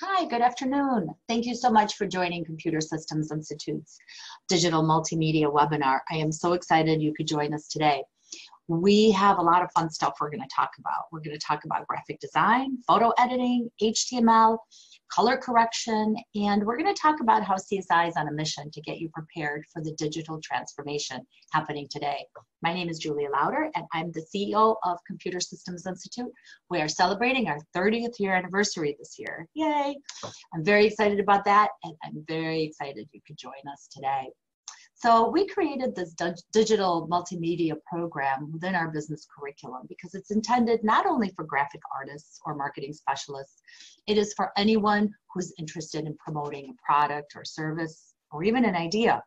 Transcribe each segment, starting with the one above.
Hi, good afternoon. Thank you so much for joining Computer Systems Institute's digital multimedia webinar. I am so excited you could join us today. We have a lot of fun stuff we're going to talk about. We're going to talk about graphic design, photo editing, HTML, color correction, and we're going to talk about how CSI is on a mission to get you prepared for the digital transformation happening today. My name is Julia Lauder, and I'm the CEO of Computer Systems Institute. We are celebrating our 30th year anniversary this year. Yay! I'm very excited about that, and I'm very excited you could join us today. So we created this digital multimedia program within our business curriculum because it's intended not only for graphic artists or marketing specialists, it is for anyone who's interested in promoting a product or service or even an idea.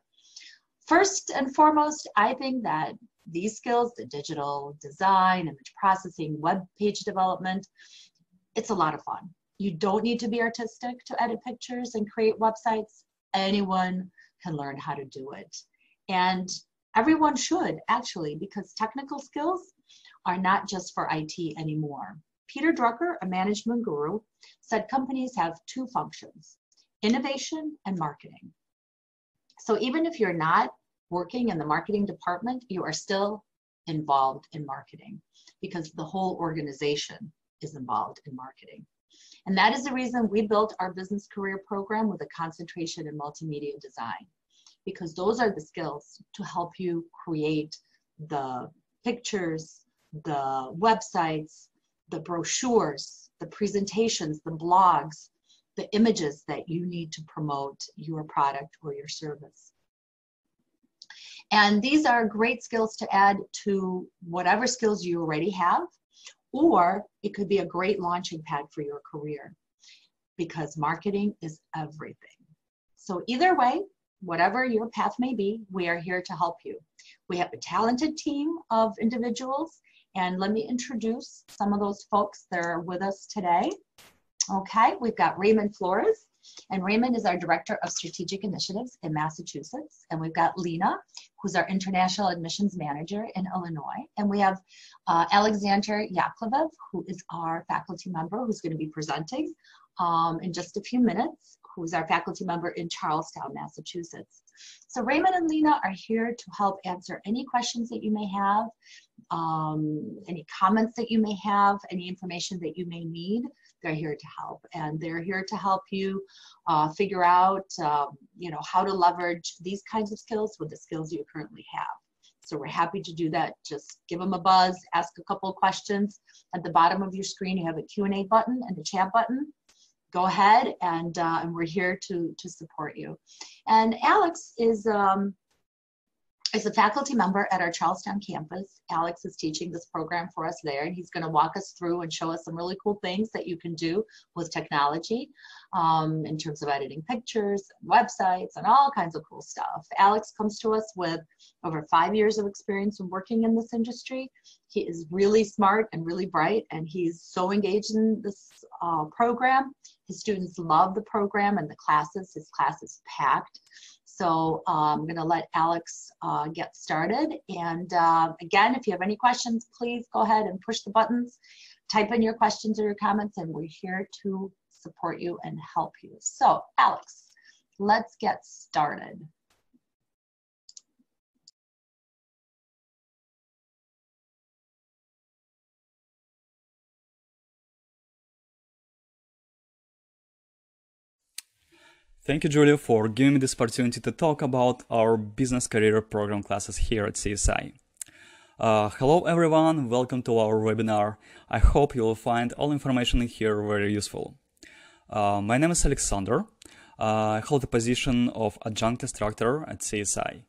First and foremost, I think that these skills, the digital design, image processing, web page development, it's a lot of fun. You don't need to be artistic to edit pictures and create websites. Anyone can learn how to do it. And everyone should actually, because technical skills are not just for IT anymore. Peter Drucker, a management guru, said companies have two functions, innovation and marketing. So even if you're not working in the marketing department, you are still involved in marketing because the whole organization is involved in marketing. And that is the reason we built our business career program with a concentration in multimedia design because those are the skills to help you create the pictures, the websites, the brochures, the presentations, the blogs, the images that you need to promote your product or your service. And these are great skills to add to whatever skills you already have, or it could be a great launching pad for your career because marketing is everything. So either way, whatever your path may be, we are here to help you. We have a talented team of individuals, and let me introduce some of those folks that are with us today. Okay, we've got Raymond Flores, and Raymond is our Director of Strategic Initiatives in Massachusetts. And we've got Lena, who's our International Admissions Manager in Illinois. And we have uh, Alexander Yakovlev, who is our faculty member who's going to be presenting um, in just a few minutes who's our faculty member in Charlestown, Massachusetts. So Raymond and Lena are here to help answer any questions that you may have, um, any comments that you may have, any information that you may need. They're here to help, and they're here to help you uh, figure out, um, you know, how to leverage these kinds of skills with the skills you currently have. So we're happy to do that. Just give them a buzz, ask a couple of questions. At the bottom of your screen, you have a Q&A button and a chat button go ahead and, uh, and we're here to, to support you. And Alex is, um, is a faculty member at our Charlestown campus. Alex is teaching this program for us there, and he's going to walk us through and show us some really cool things that you can do with technology um, in terms of editing pictures, websites, and all kinds of cool stuff. Alex comes to us with over five years of experience in working in this industry. He is really smart and really bright, and he's so engaged in this uh, program. His students love the program and the classes. His class is packed. So uh, I'm going to let Alex uh, get started. And uh, again, if you have any questions, please go ahead and push the buttons, type in your questions or your comments, and we're here to support you and help you. So Alex, let's get started. Thank you, Julia, for giving me this opportunity to talk about our business career program classes here at CSI. Uh, hello, everyone. Welcome to our webinar. I hope you will find all information in here very useful. Uh, my name is Alexander. Uh, I hold the position of adjunct instructor at CSI.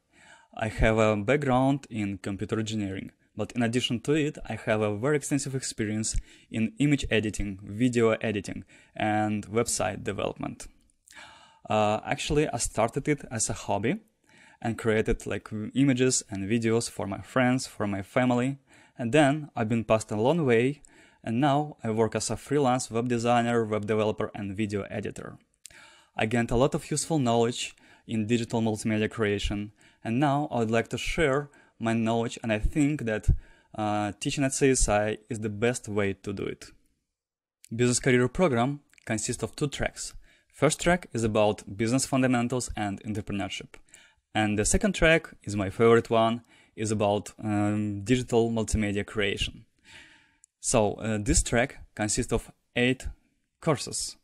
I have a background in computer engineering, but in addition to it, I have a very extensive experience in image editing, video editing, and website development. Uh, actually, I started it as a hobby and created like images and videos for my friends, for my family. And then I've been passed a long way and now I work as a freelance web designer, web developer and video editor. I gained a lot of useful knowledge in digital multimedia creation and now I would like to share my knowledge and I think that uh, teaching at CSI is the best way to do it. Business Career Program consists of two tracks. First track is about business fundamentals and entrepreneurship. And the second track is my favorite one, is about um, digital multimedia creation. So uh, this track consists of eight courses.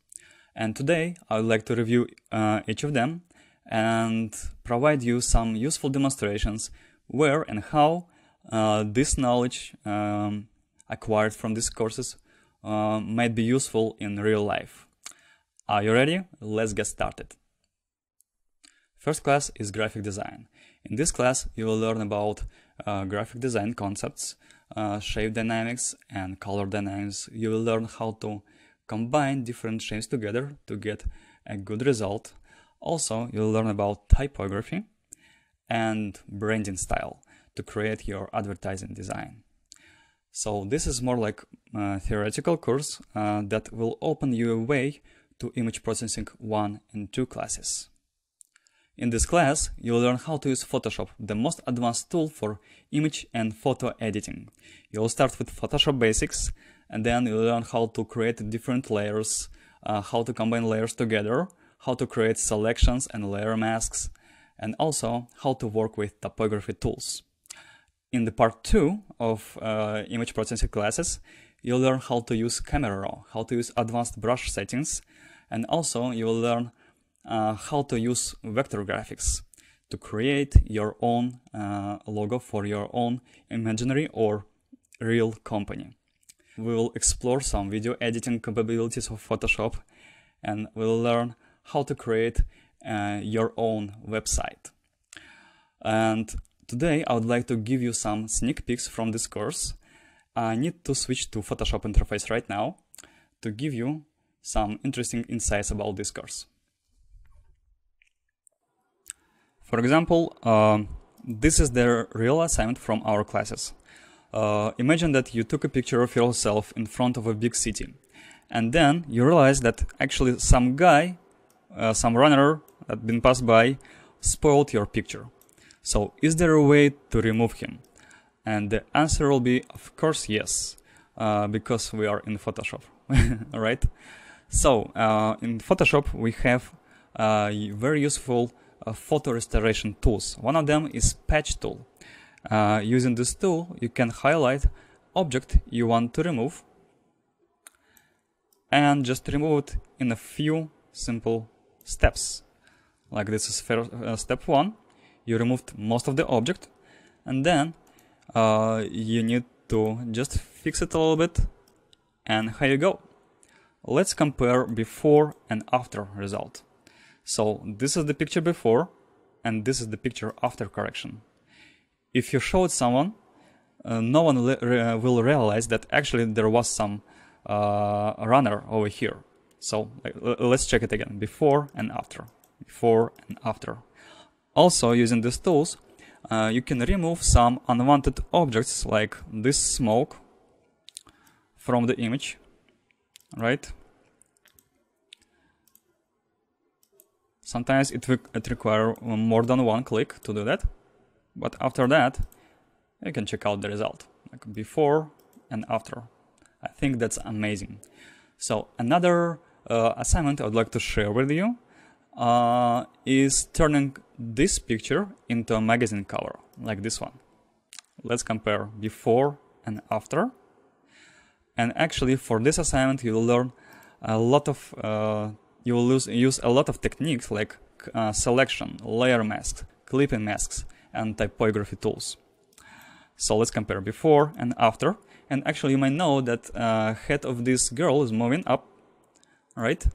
And today I would like to review uh, each of them and provide you some useful demonstrations where and how uh, this knowledge um, acquired from these courses uh, might be useful in real life. Are you ready? Let's get started. First class is graphic design. In this class, you will learn about uh, graphic design concepts, uh, shape dynamics, and color dynamics. You will learn how to combine different shapes together to get a good result. Also, you'll learn about typography and branding style to create your advertising design. So this is more like a theoretical course uh, that will open you a way to image processing 1 and 2 classes. In this class, you'll learn how to use Photoshop, the most advanced tool for image and photo editing. You'll start with Photoshop basics, and then you'll learn how to create different layers, uh, how to combine layers together, how to create selections and layer masks, and also how to work with typography tools. In the part 2 of uh, image processing classes, you'll learn how to use Camera Raw, how to use advanced brush settings, and also you will learn uh, how to use vector graphics to create your own uh, logo for your own imaginary or real company. We will explore some video editing capabilities of Photoshop and we'll learn how to create uh, your own website. And today I would like to give you some sneak peeks from this course. I need to switch to Photoshop interface right now to give you some interesting insights about this course. For example, uh, this is the real assignment from our classes. Uh, imagine that you took a picture of yourself in front of a big city, and then you realize that actually some guy, uh, some runner that been passed by, spoiled your picture. So is there a way to remove him? And the answer will be, of course, yes, uh, because we are in Photoshop, right? So uh, in Photoshop, we have uh, very useful uh, photo restoration tools. One of them is patch tool. Using this tool, you can highlight object you want to remove and just remove it in a few simple steps. Like this is uh, step one. You removed most of the object and then uh, you need to just fix it a little bit and here you go. Let's compare before and after result. So this is the picture before and this is the picture after correction. If you show it someone, uh, no one re will realize that actually there was some uh, runner over here. So let's check it again, before and after, before and after. Also using these tools, uh, you can remove some unwanted objects like this smoke from the image, right? Sometimes it, it requires more than one click to do that. But after that, you can check out the result, like before and after. I think that's amazing. So another uh, assignment I would like to share with you uh, is turning this picture into a magazine cover, like this one. Let's compare before and after. And actually for this assignment you will learn a lot of uh, you will use, use a lot of techniques like uh, selection, layer masks, clipping masks, and typography tools. So let's compare before and after. And actually you might know that uh, head of this girl is moving up, right?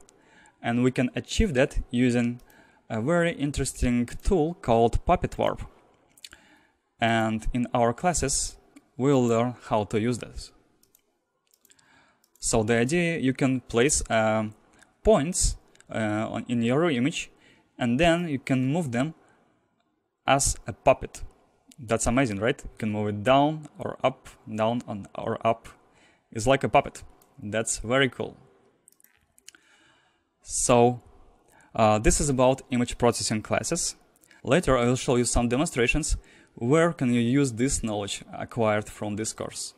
And we can achieve that using a very interesting tool called Puppet Warp. And in our classes, we'll learn how to use this. So the idea you can place um, points uh, in your image and then you can move them as a puppet. That's amazing, right? You can move it down or up, down or up. It's like a puppet. That's very cool. So uh, this is about image processing classes. Later I will show you some demonstrations where can you use this knowledge acquired from this course.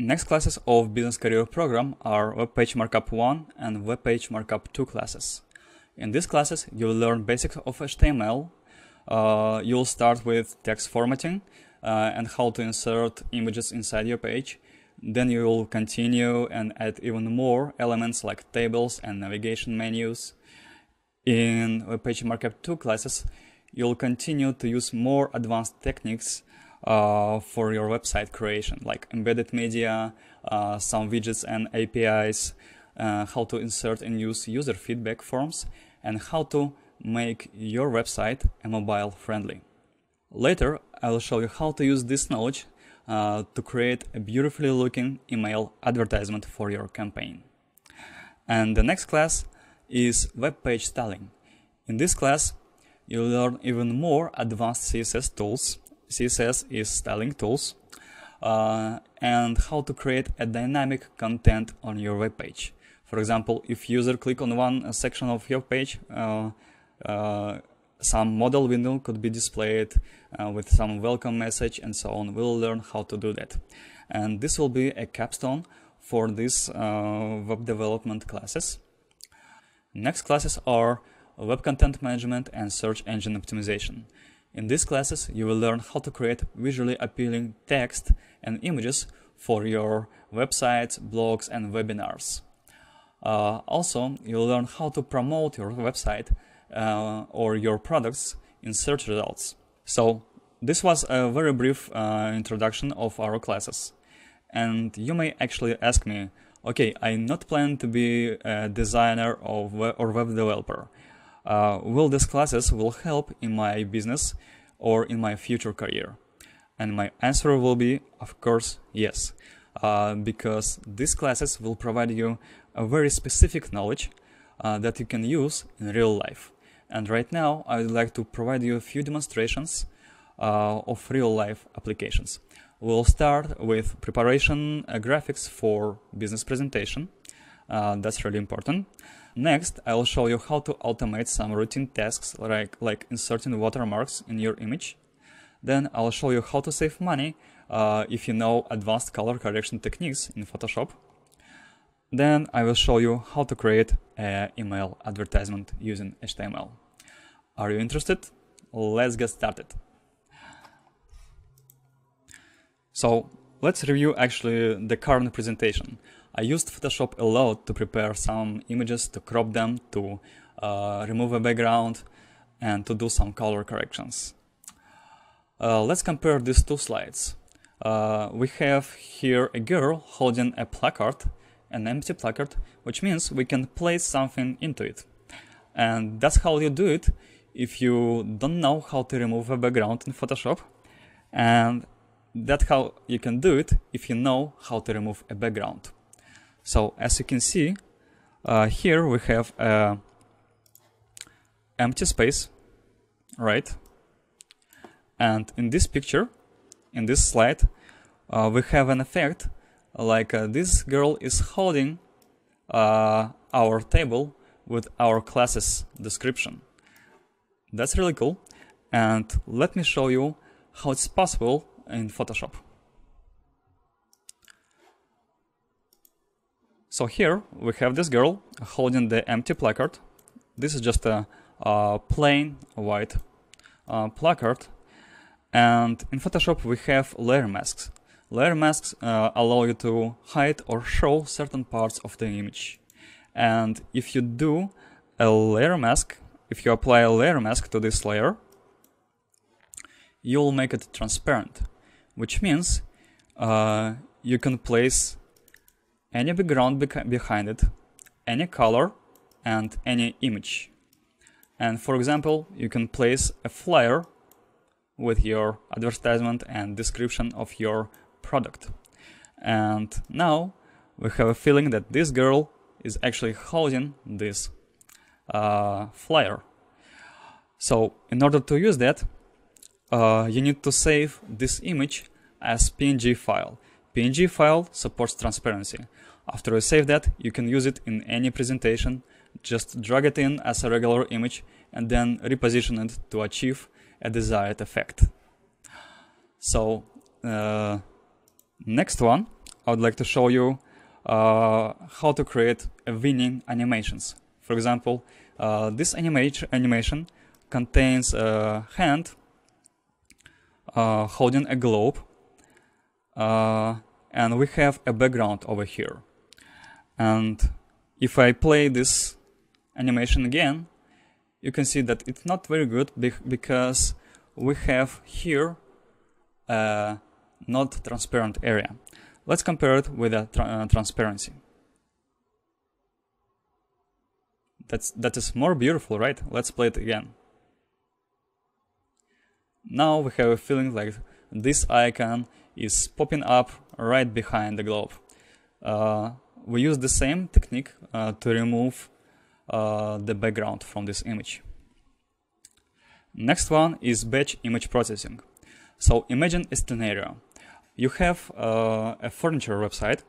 Next classes of Business Career Program are Web Page Markup 1 and Web Page Markup 2 classes. In these classes, you will learn basics of HTML. Uh, you'll start with text formatting uh, and how to insert images inside your page. Then you will continue and add even more elements like tables and navigation menus. In Web Page Markup 2 classes, you'll continue to use more advanced techniques uh, for your website creation, like embedded media, uh, some widgets and APIs, uh, how to insert and use user feedback forms, and how to make your website mobile friendly. Later, I will show you how to use this knowledge uh, to create a beautifully looking email advertisement for your campaign. And the next class is web page styling. In this class, you'll learn even more advanced CSS tools. CSS is styling tools. Uh, and how to create a dynamic content on your web page. For example, if user click on one section of your page, uh, uh, some modal window could be displayed uh, with some welcome message and so on. We'll learn how to do that. And this will be a capstone for these uh, web development classes. Next classes are web content management and search engine optimization. In these classes, you will learn how to create visually appealing text and images for your websites, blogs, and webinars. Uh, also, you'll learn how to promote your website uh, or your products in search results. So, this was a very brief uh, introduction of our classes. And you may actually ask me, okay, I not plan to be a designer or web developer uh, will these classes will help in my business or in my future career? And my answer will be, of course, yes, uh, because these classes will provide you a very specific knowledge uh, that you can use in real life. And right now, I would like to provide you a few demonstrations uh, of real life applications. We'll start with preparation uh, graphics for business presentation. Uh, that's really important. Next, I will show you how to automate some routine tasks like, like inserting watermarks in your image. Then I'll show you how to save money uh, if you know advanced color correction techniques in Photoshop. Then I will show you how to create an email advertisement using HTML. Are you interested? Let's get started. So let's review actually the current presentation. I used Photoshop a lot to prepare some images, to crop them, to uh, remove a background, and to do some color corrections. Uh, let's compare these two slides. Uh, we have here a girl holding a placard, an empty placard, which means we can place something into it. And that's how you do it if you don't know how to remove a background in Photoshop. And that's how you can do it if you know how to remove a background. So as you can see, uh, here we have a empty space, right? And in this picture, in this slide, uh, we have an effect like uh, this girl is holding uh, our table with our classes description. That's really cool. And let me show you how it's possible in Photoshop. So here we have this girl holding the empty placard. This is just a, a plain white uh, placard. And in Photoshop we have layer masks. Layer masks uh, allow you to hide or show certain parts of the image. And if you do a layer mask, if you apply a layer mask to this layer, you'll make it transparent, which means uh, you can place any background behind it, any color, and any image. And for example, you can place a flyer with your advertisement and description of your product. And now we have a feeling that this girl is actually holding this uh, flyer. So in order to use that, uh, you need to save this image as PNG file. PNG file supports transparency. After you save that, you can use it in any presentation. Just drag it in as a regular image and then reposition it to achieve a desired effect. So, uh, next one, I would like to show you uh, how to create winning animations. For example, uh, this animation animation contains a hand uh, holding a globe, uh, and we have a background over here. And if I play this animation again, you can see that it's not very good because we have here a not transparent area. Let's compare it with a tra uh, transparency. That's, that is more beautiful, right? Let's play it again. Now we have a feeling like this icon is popping up right behind the globe. Uh, we use the same technique uh, to remove uh, the background from this image. Next one is batch image processing. So imagine a scenario. You have uh, a furniture website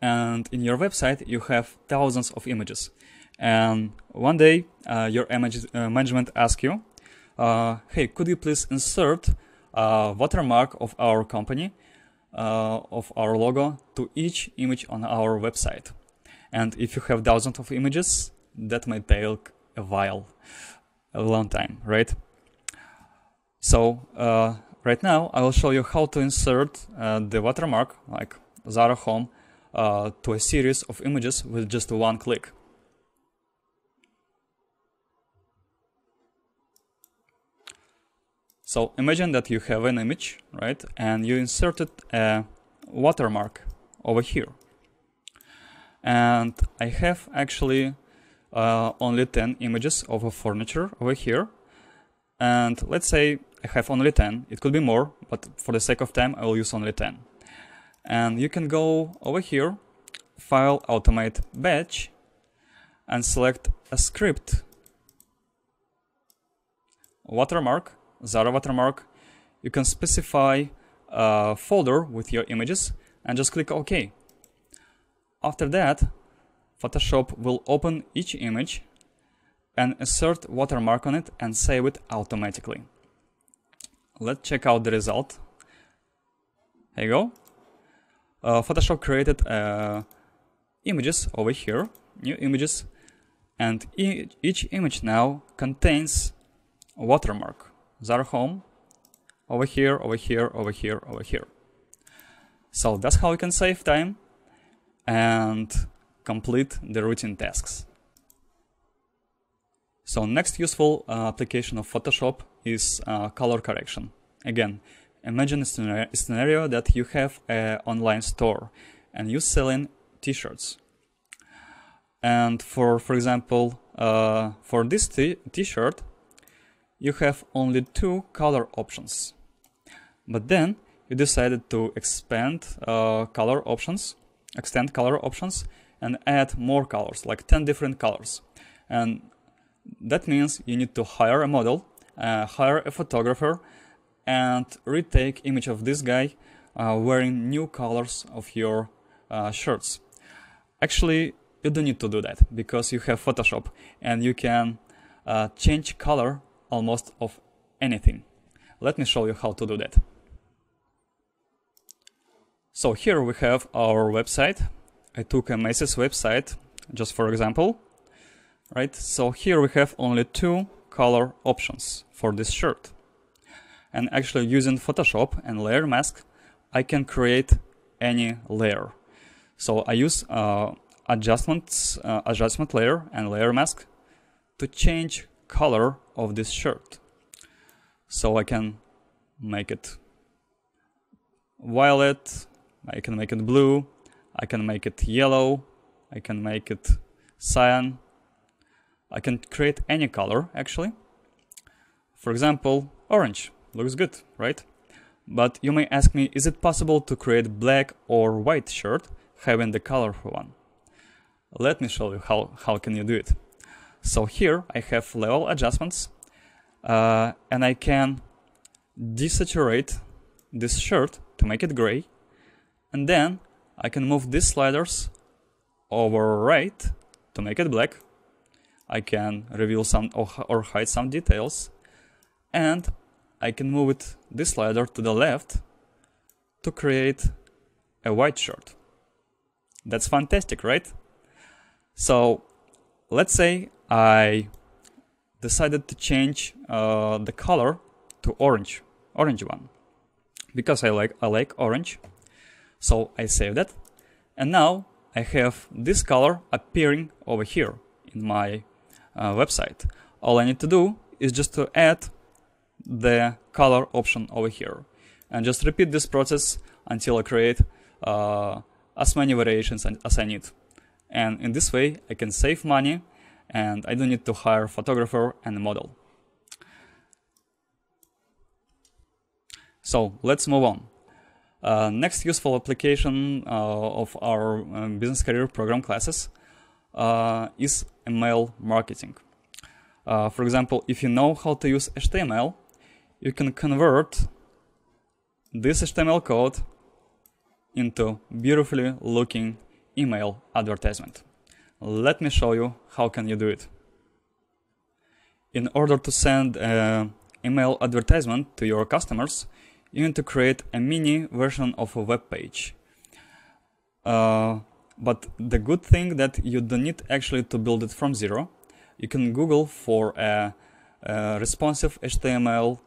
and in your website you have thousands of images and one day uh, your image uh, management asks you uh, hey could you please insert a watermark of our company uh, of our logo to each image on our website and if you have thousands of images that might take a while a long time right so uh, right now I will show you how to insert uh, the watermark like Zara Home uh, to a series of images with just one click. So imagine that you have an image, right, and you inserted a watermark over here. And I have actually uh, only 10 images of a furniture over here. And let's say I have only 10. It could be more, but for the sake of time, I will use only 10. And you can go over here, File, Automate, Batch, and select a script, watermark, Zara watermark. You can specify a folder with your images and just click OK. After that, Photoshop will open each image and insert watermark on it and save it automatically. Let's check out the result. Here you go. Uh, Photoshop created uh, images over here, new images, and e each image now contains a watermark. Zara Home, over here, over here, over here, over here. So that's how you can save time and complete the routine tasks. So next useful uh, application of Photoshop is uh, color correction. Again, imagine a scenario that you have an online store and you're selling t-shirts. And for, for example, uh, for this t-shirt, you have only two color options. But then you decided to expand uh, color options, extend color options, and add more colors, like 10 different colors. And that means you need to hire a model, uh, hire a photographer, and retake image of this guy uh, wearing new colors of your uh, shirts. Actually, you don't need to do that because you have Photoshop and you can uh, change color almost of anything. Let me show you how to do that. So here we have our website. I took a Macy's website just for example right? So here we have only two color options for this shirt. And actually using Photoshop and layer mask, I can create any layer. So I use uh, adjustments, uh, adjustment layer and layer mask to change color of this shirt. So I can make it violet, I can make it blue, I can make it yellow, I can make it cyan, I can create any color actually. For example, orange looks good, right? But you may ask me, is it possible to create black or white shirt having the colorful one? Let me show you how, how can you do it. So here I have level adjustments uh, and I can desaturate this shirt to make it gray and then I can move these sliders over right to make it black I can reveal some or, hide some details and I can move it this slider to the left to create a white shirt. That's fantastic, right? So let's say I decided to change uh, the color to orange, orange one, because I like I like orange. So I save that, and now I have this color appearing over here in my uh, website. All I need to do is just to add the color option over here and just repeat this process until I create uh, as many variations as I need. And in this way, I can save money and I don't need to hire a photographer and a model. So let's move on. Uh, next useful application uh, of our um, business career program classes uh, is email marketing. Uh, for example, if you know how to use HTML, you can convert this HTML code into beautifully looking email advertisement. Let me show you how can you do it. In order to send an email advertisement to your customers, you need to create a mini version of a web page. Uh, but the good thing that you don't need actually to build it from zero. You can Google for a, a responsive HTML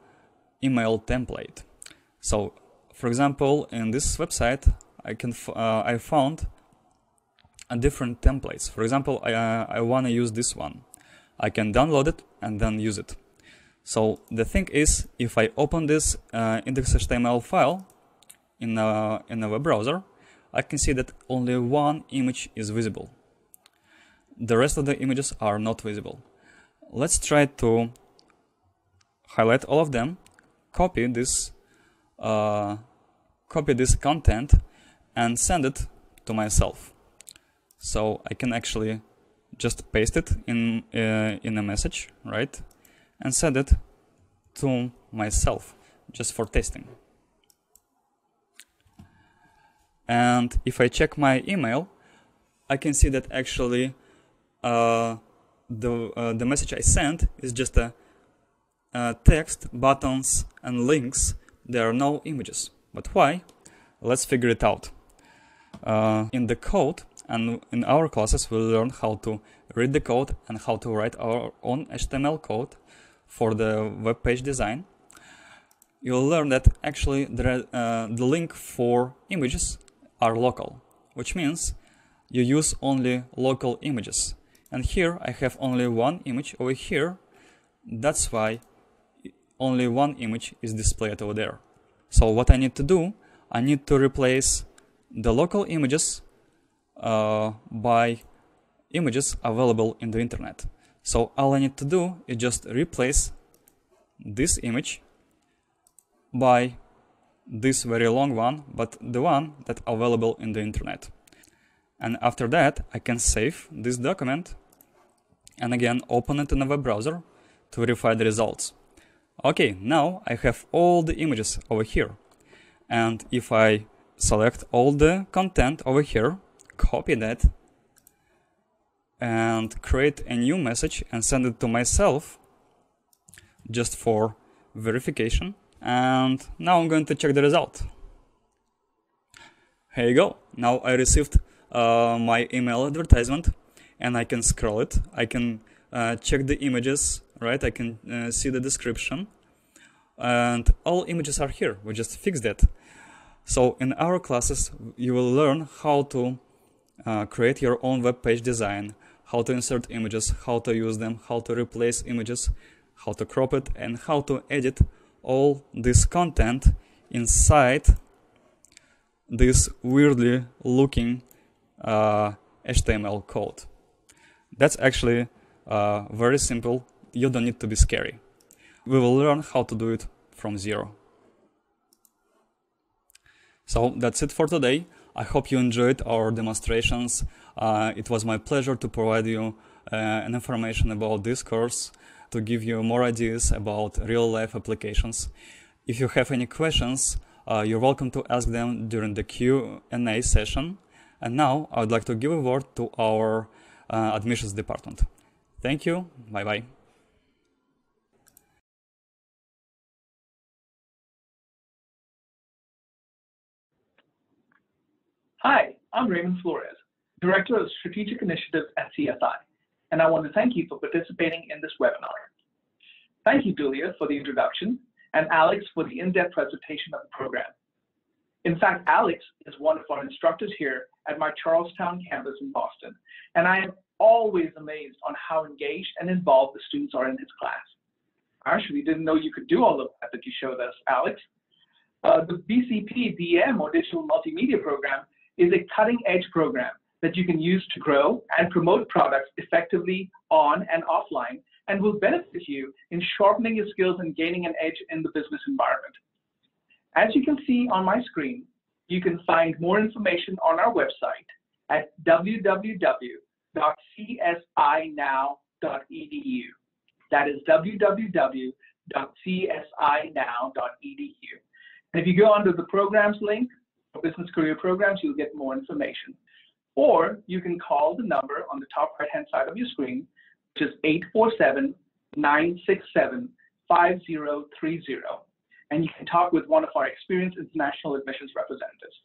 email template. So, for example, in this website, I can uh, I found different templates. For example, I, uh, I want to use this one. I can download it and then use it. So the thing is, if I open this uh, index.html file in a, in a web browser, I can see that only one image is visible. The rest of the images are not visible. Let's try to highlight all of them, copy this, uh, copy this content, and send it to myself. So I can actually just paste it in uh, in a message, right? and send it to myself just for testing. And if I check my email, I can see that actually uh, the, uh, the message I sent is just a, a text, buttons, and links. There are no images. But why? Let's figure it out. Uh, in the code and in our classes, we'll learn how to read the code and how to write our own HTML code for the web page design, you'll learn that actually the, uh, the link for images are local, which means you use only local images. And here I have only one image over here. That's why only one image is displayed over there. So what I need to do, I need to replace the local images Uh, by images available in the internet. So all I need to do is just replace this image by this very long one, but the one that available in the internet. And after that, I can save this document and again open it in a web browser to verify the results. Okay, now I have all the images over here. And if I select all the content over here, copy that and create a new message and send it to myself just for verification. And now I'm going to check the result. Here you go. Now I received uh, my email advertisement and I can scroll it. I can uh, check the images, right? I can uh, see the description and all images are here. We just fixed that. So in our classes, you will learn how to uh, create your own web page design, how to insert images, how to use them, how to replace images, how to crop it, and how to edit all this content inside this weirdly looking uh, HTML code. That's actually uh, very simple. You don't need to be scary. We will learn how to do it from zero. So that's it for today. I hope you enjoyed our demonstrations. Uh, it was my pleasure to provide you uh, an information about this course to give you more ideas about real-life applications. If you have any questions, uh, you're welcome to ask them during the Q&A session. And now I would like to give a word to our uh, admissions department. Thank you. Bye-bye. Hi, I'm Raymond Flores, Director of Strategic Initiatives at CSI, and I want to thank you for participating in this webinar. Thank you, Julia, for the introduction, and Alex for the in-depth presentation of the program. In fact, Alex is one of our instructors here at my Charlestown campus in Boston, and I am always amazed on how engaged and involved the students are in his class. I actually didn't know you could do all of that that you showed us, Alex. Uh, the BCP DM or Digital Multimedia Program is a cutting edge program that you can use to grow and promote products effectively on and offline and will benefit you in sharpening your skills and gaining an edge in the business environment. As you can see on my screen, you can find more information on our website at www.csinow.edu. That is www.csinow.edu. And if you go under the programs link, business career programs, you'll get more information. Or you can call the number on the top right hand side of your screen, which is 847 967 5030. And you can talk with one of our experienced international admissions representatives.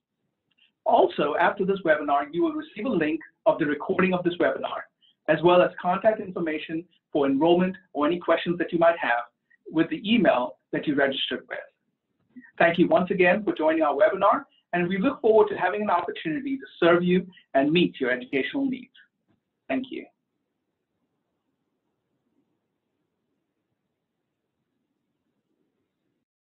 Also, after this webinar, you will receive a link of the recording of this webinar, as well as contact information for enrollment or any questions that you might have with the email that you registered with. Thank you once again for joining our webinar, and we look forward to having an opportunity to serve you and meet your educational needs. Thank you.